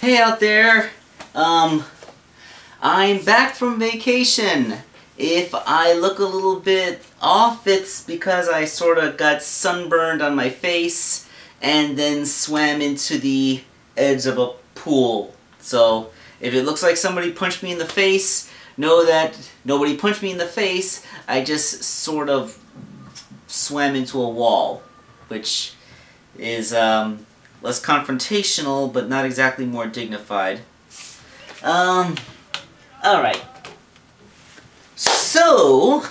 Hey out there! Um, I'm back from vacation. If I look a little bit off, it's because I sort of got sunburned on my face and then swam into the edge of a pool. So, if it looks like somebody punched me in the face, know that nobody punched me in the face. I just sort of swam into a wall, which is um, less confrontational, but not exactly more dignified. Um, alright. So,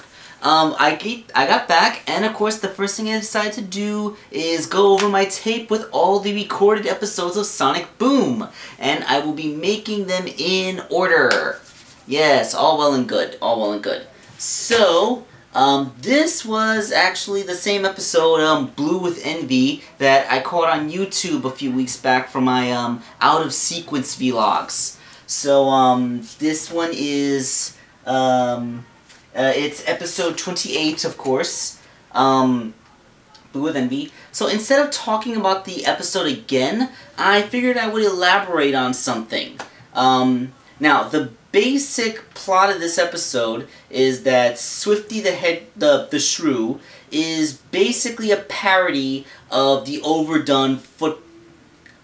um, I, get, I got back, and of course the first thing I decided to do is go over my tape with all the recorded episodes of Sonic Boom, and I will be making them in order. Yes, all well and good, all well and good. So, um, this was actually the same episode, um, Blue with Envy, that I caught on YouTube a few weeks back for my, um, out-of-sequence vlogs. So, um, this one is, um, uh, it's episode 28, of course, um, Blue with Envy. So instead of talking about the episode again, I figured I would elaborate on something. Um, now, the basic plot of this episode is that Swifty the head the the shrew is basically a parody of the overdone foot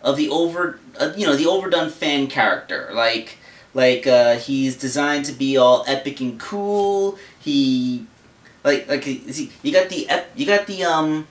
of the over uh, you know the overdone fan character. Like like uh, he's designed to be all epic and cool. He like like you got the you got the um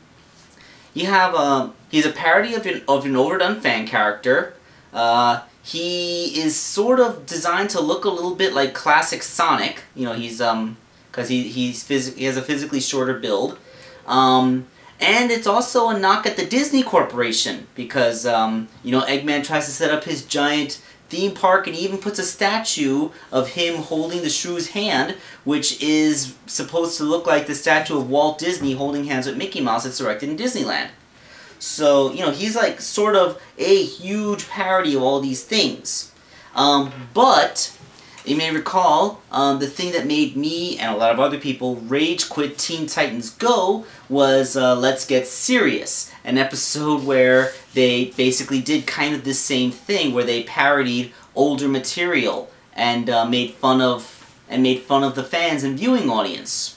you have um he's a parody of an of an overdone fan character. Uh he is sort of designed to look a little bit like classic Sonic. You know, he's um because he he's phys- he has a physically shorter build. Um, and it's also a knock at the Disney Corporation because um, you know Eggman tries to set up his giant theme park and he even puts a statue of him holding the Shrew's hand, which is supposed to look like the statue of Walt Disney holding hands with Mickey Mouse that's erected in Disneyland. So, you know, he's like sort of a huge parody of all these things. Um, but, you may recall, um, the thing that made me and a lot of other people rage quit Teen Titans Go was uh, Let's Get Serious, an episode where they basically did kind of the same thing, where they parodied older material and uh, made fun of and made fun of the fans and viewing audience.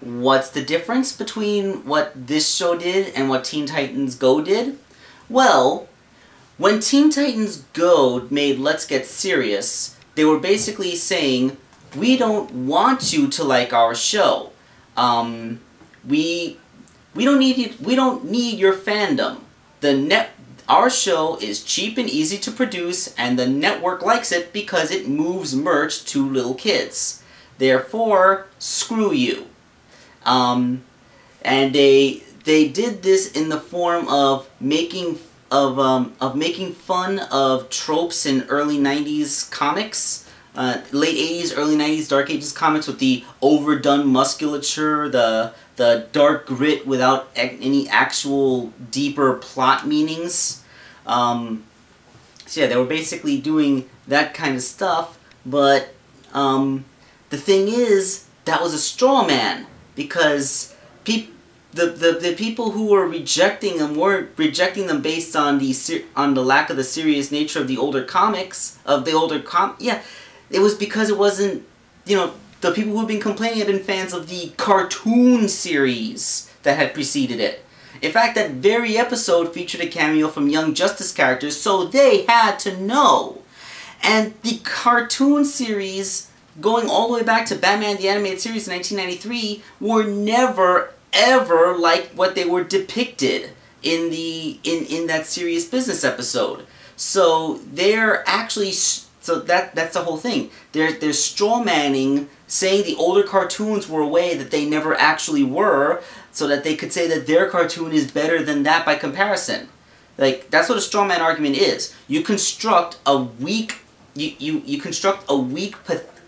What's the difference between what this show did and what Teen Titans Go did? Well, when Teen Titans Go made Let's Get Serious, they were basically saying, we don't want you to like our show. Um, we we don't need you, we don't need your fandom. The net our show is cheap and easy to produce and the network likes it because it moves merch to little kids. Therefore, screw you. Um, and they they did this in the form of making of um, of making fun of tropes in early '90s comics, uh, late '80s, early '90s Dark Ages comics with the overdone musculature, the the dark grit without any actual deeper plot meanings. Um, so yeah, they were basically doing that kind of stuff, but um, the thing is, that was a straw man because the, the, the people who were rejecting them weren't rejecting them based on the on the lack of the serious nature of the older comics of the older com yeah it was because it wasn't you know the people who had been complaining had been fans of the cartoon series that had preceded it. In fact that very episode featured a cameo from young justice characters so they had to know. And the cartoon series going all the way back to Batman the Animated Series in 1993, were never ever like what they were depicted in the in in that serious business episode. So they're actually so that that's the whole thing. They're they're straw manning saying the older cartoons were a way that they never actually were, so that they could say that their cartoon is better than that by comparison. Like that's what a straw man argument is. You construct a weak you you, you construct a weak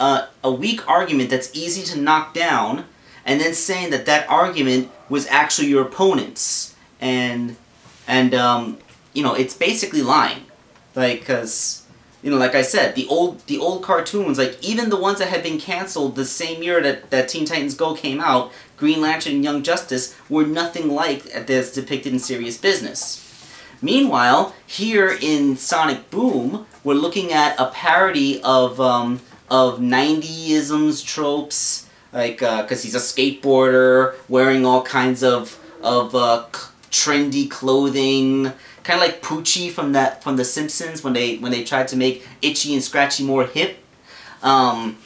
uh, a weak argument that's easy to knock down, and then saying that that argument was actually your opponent's, and and um, you know it's basically lying, like because you know like I said the old the old cartoons like even the ones that had been canceled the same year that that Teen Titans Go came out, Green Lantern and Young Justice were nothing like that's depicted in Serious Business. Meanwhile, here in Sonic Boom, we're looking at a parody of um, of 90isms tropes, like because uh, he's a skateboarder wearing all kinds of of uh, trendy clothing, kind of like Poochie from that from The Simpsons when they when they tried to make Itchy and Scratchy more hip. Um,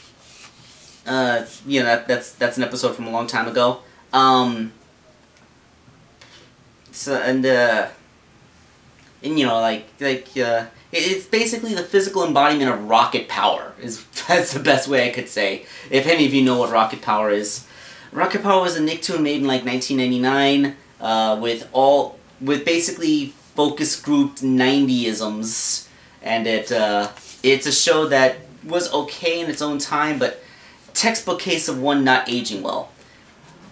uh, you know that that's that's an episode from a long time ago. Um, so and uh, and you know like like uh, it's basically the physical embodiment of rocket power. Is that's the best way I could say. If any of you know what rocket power is, rocket power was a Nicktoon made in like 1999 uh, with all with basically focus grouped 90isms, and it uh, it's a show that was okay in its own time, but textbook case of one not aging well.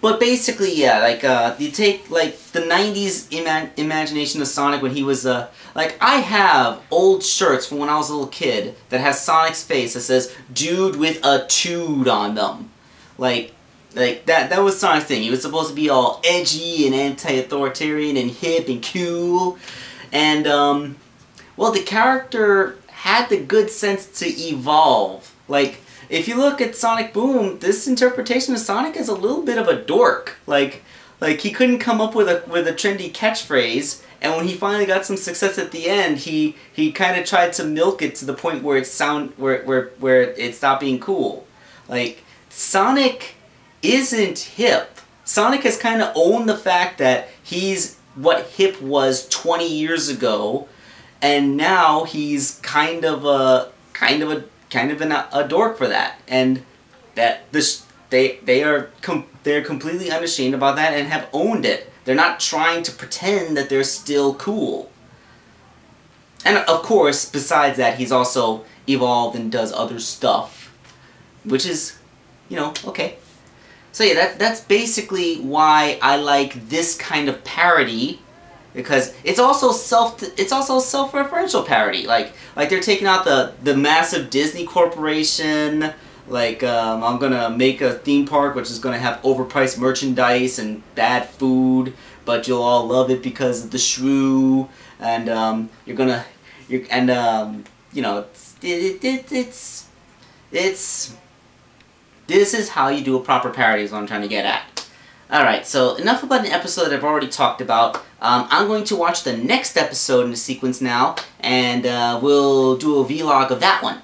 But basically, yeah, like, uh, you take, like, the 90s ima imagination of Sonic when he was, uh, like, I have old shirts from when I was a little kid that has Sonic's face that says, dude with a tood on them. Like, like, that, that was Sonic's thing. He was supposed to be all edgy and anti-authoritarian and hip and cool. And, um, well, the character had the good sense to evolve. Like, if you look at Sonic Boom, this interpretation of Sonic is a little bit of a dork. Like, like he couldn't come up with a with a trendy catchphrase, and when he finally got some success at the end, he he kind of tried to milk it to the point where it sound where where where it stopped being cool. Like Sonic isn't hip. Sonic has kind of owned the fact that he's what hip was 20 years ago, and now he's kind of a kind of a kind of an, a dork for that, and that this they they are com they're completely unashamed about that and have owned it. They're not trying to pretend that they're still cool. And of course, besides that, he's also evolved and does other stuff, which is, you know, okay. So yeah, that that's basically why I like this kind of parody because it's also self it's also self-referential parody. Like like they're taking out the the massive Disney corporation like um, I'm gonna make a theme park which is gonna have overpriced merchandise and bad food but you'll all love it because of the shrew and um, you're gonna you're and um, you know it's it, it, it's it's this is how you do a proper parody is what I'm trying to get at Alright, so enough about an episode that I've already talked about. Um, I'm going to watch the next episode in the sequence now, and uh, we'll do a vlog of that one.